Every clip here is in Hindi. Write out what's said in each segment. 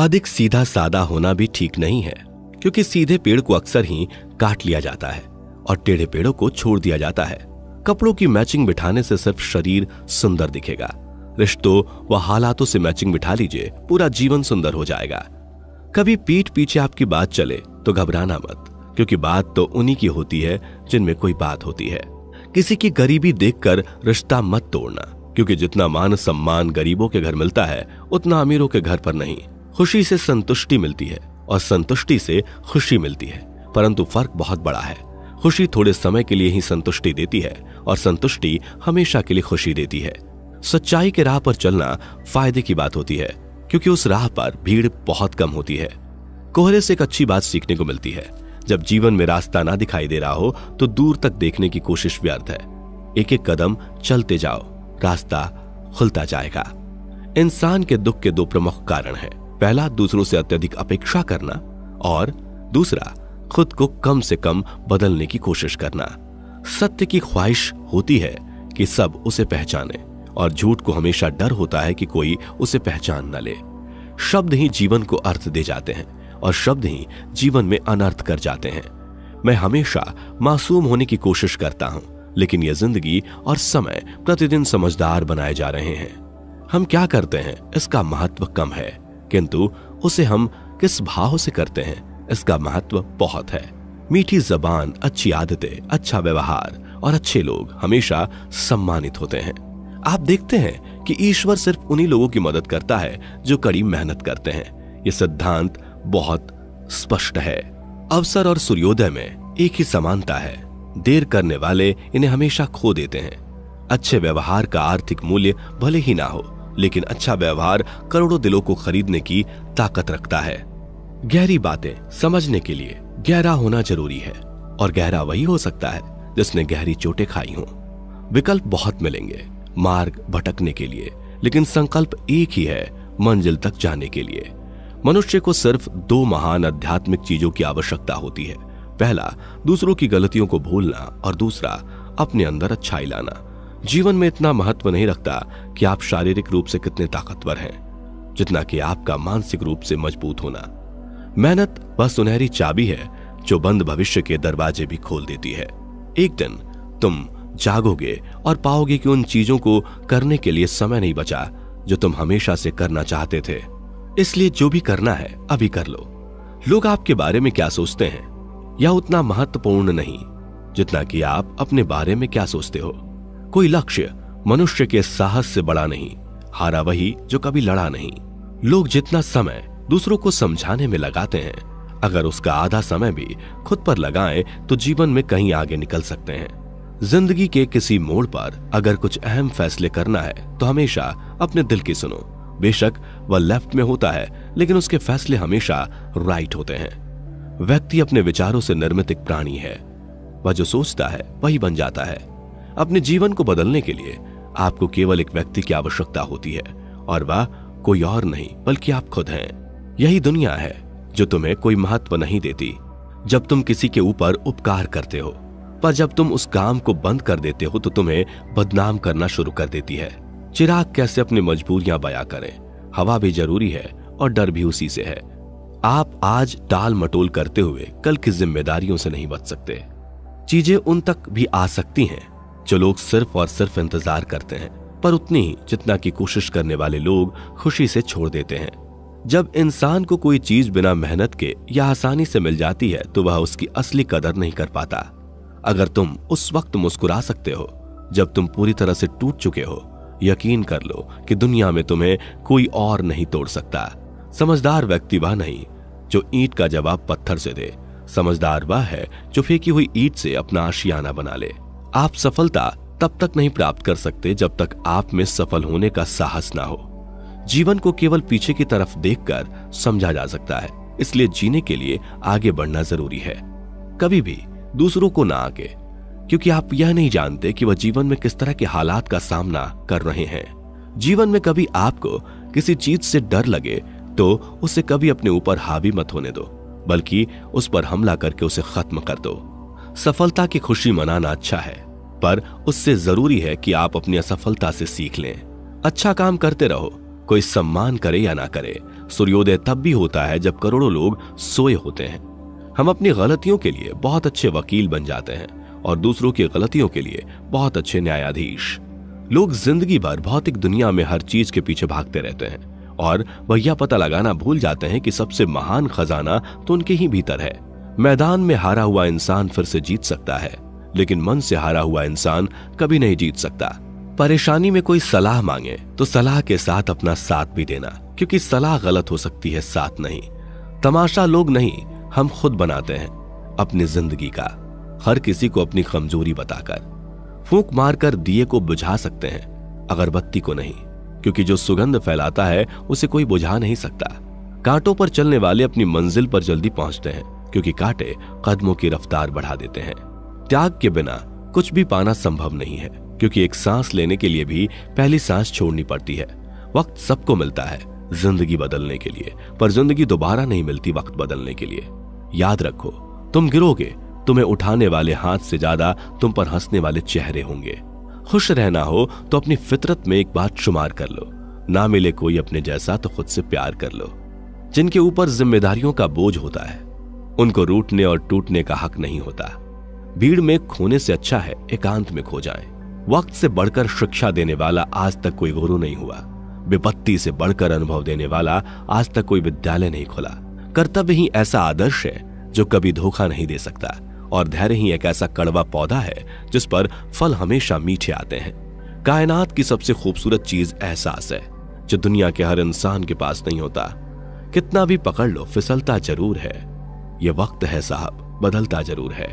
अधिक सीधा सादा होना भी ठीक नहीं है, क्योंकि सीधे पेड़ को अक्सर ही काट लिया जाता है और टेढ़े पेड़ों को छोड़ दिया जाता है। कपड़ों की मैचिंग बिठाने से सिर्फ़ शरीर सुंदर दिखेगा। रिश्तों व हालातों से मैचिंग बिठा लीजिए, पूरा जीवन सुंदर हो जाएगा। कभी पीठ पीछे आपकी बात चले तो घबराना मत, क्योंकि बात तो उन्हीं की होती है जिनमें कोई बात होती है। किसी की गरीबी देखकर रिश्ता मत तोड़ना, क्योंकि जितना मान सम्मान गरीबों के घर मिलता है, उतना अमीरों के घर पर नहीं। खुशी से संतुष्टि मिलती है और संतुष्टि से खुशी मिलती है, परंतु फ़र्क बहुत बड़ा है। खुशी थोड़े समय के लिए ही संतुष्टि देती है और संतुष्टि हमेशा के लिए खुशी देती है। सच्चाई के राह पर चलना फ़ायदे की बात होती है, क्योंकि उस राह पर भीड़ बहुत कम होती है। कोहरे से एक अच्छी बात सीखने को मिलती है। जब जीवन में रास्ता ना दिखाई दे रहा हो तो दूर तक देखने की कोशिश व्यर्थ है। एक एक कदम चलते जाओ, रास्ता खुलता जाएगा। इंसान के दुख के दो प्रमुख कारण हैं। पहला, दूसरों से अत्यधिक अपेक्षा करना और दूसरा, खुद को कम से कम बदलने की कोशिश करना। सत्य की ख्वाहिश होती है कि सब उसे पहचाने और झूठ को हमेशा डर होता है कि कोई उसे पहचान न ले। शब्द ही जीवन को अर्थ दे जाते हैं और शब्द ही जीवन में अनर्थ कर जाते हैं। मैं हमेशा मासूम होने की कोशिश करता हूँ, लेकिन यह ज़िंदगी और समय प्रतिदिन समझदार बनाए जा रहे हैं। हम क्या करते हैं, इसका महत्व कम है। किंतु उसे हम किस भाव से करते हैं, इसका महत्व बहुत है। मीठी जबान, अच्छी आदतें अच्छा व्यवहार और अच्छे लोग हमेशा सम्मानित होते हैं। आप देखते हैं कि ईश्वर सिर्फ़ उन्हीं लोगों की मदद करता है जो कड़ी मेहनत करते हैं। ये सिद्धांत बहुत स्पष्ट है। अवसर और सूर्योदय में एक ही समानता है। देर करने वाले इन्हें हमेशा खो देते हैं। अच्छे व्यवहार का आर्थिक मूल्य भले ही ना हो लेकिन अच्छा व्यवहार करोड़ों दिलों को खरीदने की ताकत रखता है। गहरी बातें समझने के लिए गहरा होना ज़रूरी है और गहरा वही हो सकता है जिसने गहरी चोटें खाई हों। विकल्प बहुत मिलेंगे, मार्ग भटकने के लिए, लेकिन संकल्प एक ही है मंजिल तक जाने के लिए। मनुष्य को सिर्फ़ दो महान आध्यात्मिक चीज़ों की आवश्यकता होती है। पहला, दूसरों की गलतियों को भूलना और दूसरा, अपने अंदर अच्छाई लाना। जीवन में इतना महत्व नहीं रखता कि आप शारीरिक रूप से कितने ताकतवर हैं, जितना कि आपका मानसिक रूप से मज़बूत होना। मेहनत वह सुनहरी चाबी है, जो बंद भविष्य के दरवाजे भी खोल देती है। एक दिन तुम जागोगे और पाओगे कि उन चीज़ों को करने के लिए समय नहीं बचा, जो तुम हमेशा से करना चाहते थे। इसलिए जो भी करना है, अभी कर लो। लोग आपके बारे में क्या सोचते हैं? यह उतना महत्वपूर्ण नहीं, जितना कि आप अपने बारे में क्या सोचते हो। कोई लक्ष्य मनुष्य के साहस से बड़ा नहीं, हारा वही जो कभी लड़ा नहीं। लोग जितना समय दूसरों को समझाने में लगाते हैं, अगर उसका आधा समय भी खुद पर लगाएँ तो जीवन में कहीं आगे निकल सकते हैं। ज़िंदगी के किसी मोड़ पर अगर कुछ अहम फैसले करना है तो हमेशा अपने दिल की सुनो। बेशक वह लेफ़्ट में होता है, लेकिन उसके फैसले हमेशा राइट होते हैं। व्यक्ति अपने विचारों से निर्मित एक प्राणी है। वह जो सोचता है, वही बन जाता है। अपने जीवन को बदलने के लिए आपको केवल एक व्यक्ति की आवश्यकता होती है। और वह कोई और नहीं, बल्कि आप खुद हैं। यही दुनिया है, जो तुम्हें कोई महत्व नहीं देती, जब तुम किसी के ऊपर उपकार करते हो। पर जब तुम उस काम को बंद कर देते हो तो तुम्हें बदनाम करना शुरू कर देती है। चिराग कैसे अपनी मजबूरियाँ बया करें? हवा भी ज़रूरी है, और डर भी उसी से है। आप आज टाल मटोल करते हुए कल की जिम्मेदारियों से नहीं बच सकते। चीज़ें उन तक भी आ सकती हैं। जो लोग सिर्फ़ और सिर्फ़ इंतज़ार करते हैं, पर उतनी ही, जितना की कोशिश करने वाले लोग खुशी से छोड़ देते हैं। जब इंसान को कोई चीज़ बिना मेहनत के या आसानी से मिल जाती है तो वह उसकी असली कदर नहीं कर पाता। अगर तुम उस वक्त मुस्कुरा सकते हो, जब तुम पूरी तरह से टूट चुके हो, यकीन कर लो कि दुनिया में तुम्हें कोई और नहीं तोड़ सकता। समझदार व्यक्ति वह नहीं, जो ईंट का जवाब पत्थर से दे। समझदार वह है, जो फेंकी हुई ईंट से अपना आशियाना बना ले। आप सफलता तब तक नहीं प्राप्त कर सकते जब तक आप में सफल होने का साहस ना हो। जीवन को केवल पीछे की तरफ़ देखकर समझा जा सकता है, इसलिए जीने के लिए आगे बढ़ना ज़रूरी है। कभी भी दूसरों को ना आगे क्योंकि आप यह नहीं जानते कि वह जीवन में किस तरह के हालात का सामना कर रहे हैं। जीवन में कभी आपको किसी चीज़ से डर लगे तो उसे कभी अपने ऊपर हावी मत होने दो, बल्कि उस पर हमला करके उसे खत्म कर दो। सफलता की खुशी मनाना अच्छा है, पर उससे ज़रूरी है कि आप अपनी असफलता से सीख लें। अच्छा काम करते रहो, कोई सम्मान करे या ना करे। सूर्योदय तब भी होता है जब करोड़ों लोग सोए होते हैं। हम अपनी गलतियों के लिए बहुत अच्छे वकील बन जाते हैं और दूसरों की गलतियों के लिए बहुत अच्छे न्यायाधीश। लोग ज़िंदगी भर भौतिक दुनिया में हर चीज़ के पीछे भागते रहते हैं और वह यह पता लगाना भूल जाते हैं कि सबसे महान खजाना तो उनके ही भीतर है। मैदान में हारा हुआ इंसान फिर से जीत सकता है, लेकिन मन से हारा हुआ इंसान कभी नहीं जीत सकता। परेशानी में कोई सलाह मांगे तो सलाह के साथ अपना साथ भी देना, क्योंकि सलाह गलत हो सकती है साथ नहीं। तमाशा लोग नहीं, हम खुद बनाते हैं, अपनी ज़िंदगी का, हर किसी को अपनी कमज़ोरी बताकर। फूंक मारकर दिए को बुझा सकते हैं, अगरबत्ती को नहीं, क्योंकि जो सुगंध फैलाता है, उसे कोई बुझा नहीं सकता। कांटों पर चलने वाले अपनी मंजिल पर जल्दी पहुँचते हैं। क्योंकि कांटे कदमों की रफ्तार बढ़ा देते हैं। त्याग के बिना कुछ भी पाना संभव नहीं है, क्योंकि एक सांस लेने के लिए भी पहली सांस छोड़नी पड़ती है। वक्त सबको मिलता है, ज़िंदगी बदलने के लिए, पर ज़िंदगी दोबारा नहीं मिलती वक्त बदलने के लिए। याद रखो, तुम गिरोगे, तुम्हें उठाने वाले हाथ से ज़्यादा तुम पर हंसने वाले चेहरे होंगे। खुश रहना हो तो अपनी फितरत में एक बात शुमार कर लो। ना मिले कोई अपने जैसा तो खुद से प्यार कर लो। जिनके ऊपर जिम्मेदारियों का बोझ होता है उनको रूटने और टूटने का हक नहीं होता। भीड़ में खोने से अच्छा है एकांत में खो जाएँ। वक्त से बढ़कर शिक्षा देने वाला आज तक कोई गुरु नहीं हुआ। विपत्ति से बढ़कर अनुभव देने वाला आज तक कोई विद्यालय नहीं खुला। कर्तव्य ही ऐसा आदर्श है जो कभी धोखा नहीं दे सकता, और धैर्य ही एक ऐसा कड़वा पौधा है जिस पर फल हमेशा मीठे आते हैं। कायनात की सबसे खूबसूरत चीज़ एहसास है, जो दुनिया के हर इंसान के पास नहीं होता। कितना भी पकड़ लो, फिसलता ज़रूर है। ये वक्त है साहब, बदलता ज़रूर है।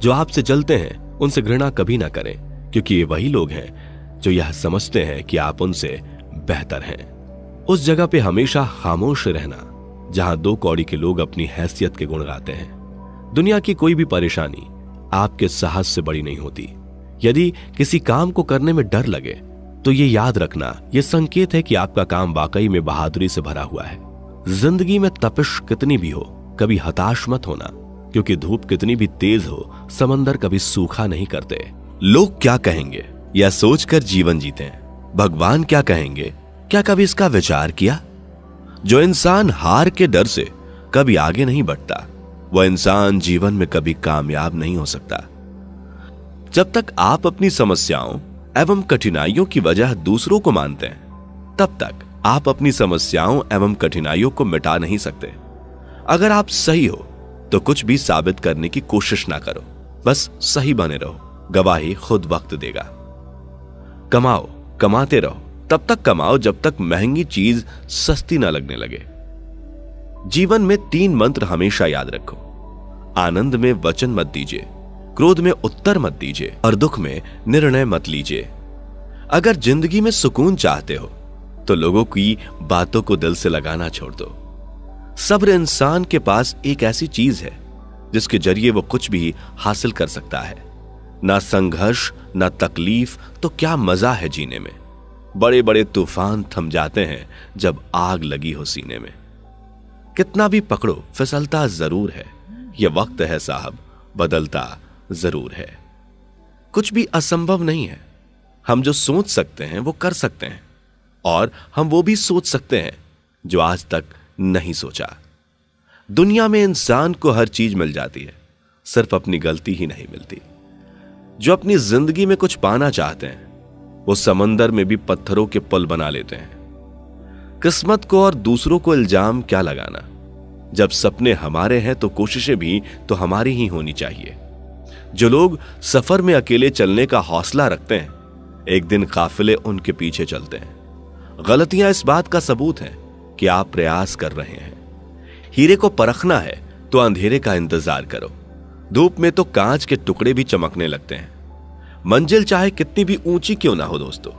जो आपसे जलते हैं, उनसे घृणा कभी ना करें, क्योंकि ये वही लोग हैं, जो यह समझते हैं कि आप उनसे बेहतर हैं। उस जगह पे हमेशा खामोश रहना, जहाँ दो कौड़ी के लोग अपनी हैसियत के गुण गाते हैं। दुनिया की कोई भी परेशानी आपके साहस से बड़ी नहीं होती। यदि किसी काम को करने में डर लगे तो ये याद रखना यह संकेत है कि आपका काम वाकई में बहादुरी से भरा हुआ है। ज़िंदगी में तपिश कितनी भी हो कभी हताश मत होना, क्योंकि धूप कितनी भी तेज हो, समंदर कभी सूखा नहीं करते। लोग क्या कहेंगे या सोचकर जीवन जीते भगवान क्या कहेंगे? क्या कभी इसका विचार किया? जो इंसान हार के डर से कभी आगे नहीं बढ़ता, वह इंसान जीवन में कभी कामयाब नहीं हो सकता। जब तक आप अपनी समस्याओं एवं कठिनाइयों की वजह दूसरों को मानते हैं, तब तक आप अपनी समस्याओं एवं कठिनाइयों को मिटा नहीं सकते। अगर आप सही हो तो कुछ भी साबित करने की कोशिश ना करो। बस सही बने रहो। गवाही खुद वक्त देगा। कमाओ, कमाते रहो। तब तक कमाओ जब तक महँगी चीज़ सस्ती ना लगने लगे। जीवन में तीन मंत्र हमेशा याद रखो। आनंद में वचन मत दीजिए। क्रोध में उत्तर मत दीजिए। और दुख में निर्णय मत लीजिए। अगर ज़िंदगी में सुकून चाहते हो तो लोगों की बातों को दिल से लगाना छोड़ दो। सब्र इंसान के पास एक ऐसी चीज़ है, जिसके ज़रिए वो कुछ भी हासिल कर सकता है। ना संघर्ष, ना तकलीफ़ तो क्या मज़ा है जीने में? बड़े बड़े तूफ़ान थम जाते हैं जब आग लगी हो सीने में। कितना भी पकड़ो, फिसलता ज़रूर है। यह वक्त है साहब, बदलता ज़रूर है। कुछ भी असंभव नहीं है। हम जो सोच सकते हैं, वो कर सकते हैं। और हम वो भी सोच सकते हैं, जो आज तक नहीं सोचा। दुनिया में इंसान को हर चीज़ मिल जाती है, सिर्फ़ अपनी गलती ही नहीं मिलती। जो अपनी ज़िंदगी में कुछ पाना चाहते हैं, वो समंदर में भी पत्थरों के पल बना लेते हैं। किस्मत को और दूसरों को इल्ज़ाम क्या लगाना? जब सपने हमारे हैं तो कोशिशें भी तो हमारी ही होनी चाहिए। जो लोग सफ़र में अकेले चलने का हौसला रखते हैं, एक दिन काफिले उनके पीछे चलते हैं। गलतियाँ इस बात का सबूत है। कि आप प्रयास कर रहे हैं? हीरे को परखना है तो अंधेरे का इंतज़ार करो। धूप में तो कांच के टुकड़े भी चमकने लगते हैं। मंजिल चाहे कितनी भी ऊँची क्यों ना हो दोस्तों,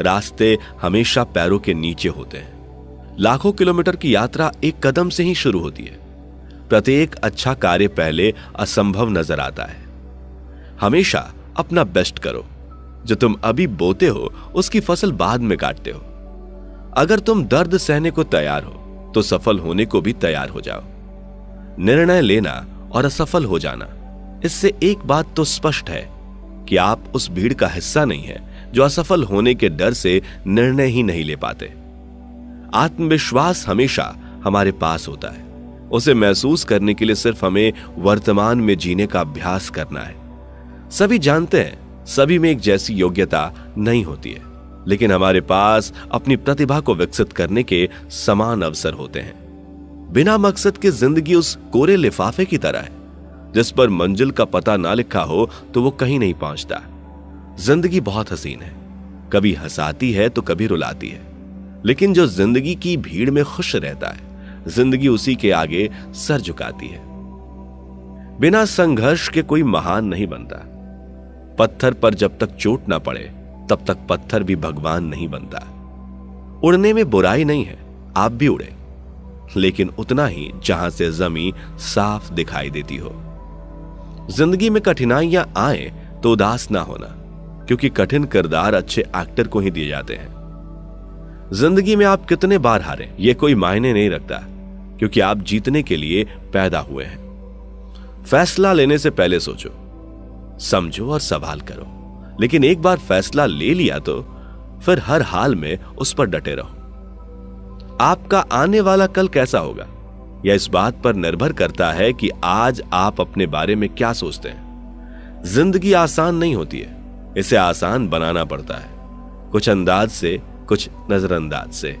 रास्ते हमेशा पैरों के नीचे होते हैं। लाखों किलोमीटर की यात्रा एक कदम से ही शुरू होती है। प्रत्येक अच्छा कार्य पहले असंभव नज़र आता है। हमेशा अपना बेस्ट करो। जो तुम अभी बोते हो, उसकी फ़सल बाद में काटते हो। अगर तुम दर्द सहने को तैयार हो तो सफल होने को भी तैयार हो जाओ। निर्णय लेना और असफल हो जाना, इससे एक बात तो स्पष्ट है कि आप उस भीड़ का हिस्सा नहीं है, जो असफल होने के डर से निर्णय ही नहीं ले पाते। आत्मविश्वास हमेशा हमारे पास होता है। उसे महसूस करने के लिए सिर्फ़ हमें वर्तमान में जीने का अभ्यास करना है। सभी जानते हैं, सभी में एक जैसी योग्यता नहीं होती है। लेकिन हमारे पास अपनी प्रतिभा को विकसित करने के समान अवसर होते हैं। बिना मकसद के ज़िंदगी उस कोरे लिफाफे की तरह है, जिस पर मंजिल का पता ना लिखा हो तो वो कहीं नहीं पहुँचता। ज़िंदगी बहुत हसीन है। कभी हंसाती है तो कभी रुलाती है। लेकिन जो ज़िंदगी की भीड़ में खुश रहता है, ज़िंदगी उसी के आगे सर झुकाती है। बिना संघर्ष के कोई महान नहीं बनता। पत्थर पर जब तक चोट ना पड़े तब तक पत्थर भी भगवान नहीं बनता। उड़ने में बुराई नहीं है, आप भी उड़े। लेकिन उतना ही जहाँ से जमी साफ़ दिखाई देती हो। ज़िंदगी में कठिनाइयाँ आए तो उदास ना होना, क्योंकि कठिन किरदार अच्छे एक्टर को ही दिए जाते हैं। ज़िंदगी में आप कितने बार हारे, ये कोई मायने नहीं रखता, क्योंकि आप जीतने के लिए पैदा हुए हैं। फैसला लेने से पहले सोचो, समझो और सवाल करो। लेकिन एक बार फैसला ले लिया तो फिर हर हाल में उस पर डटे रहो। आपका आने वाला कल कैसा होगा? यह इस बात पर निर्भर करता है कि आज आप अपने बारे में क्या सोचते हैं। ज़िंदगी आसान नहीं होती है, इसे आसान बनाना पड़ता है। कुछ अंदाज से, कुछ नजरअंदाज से।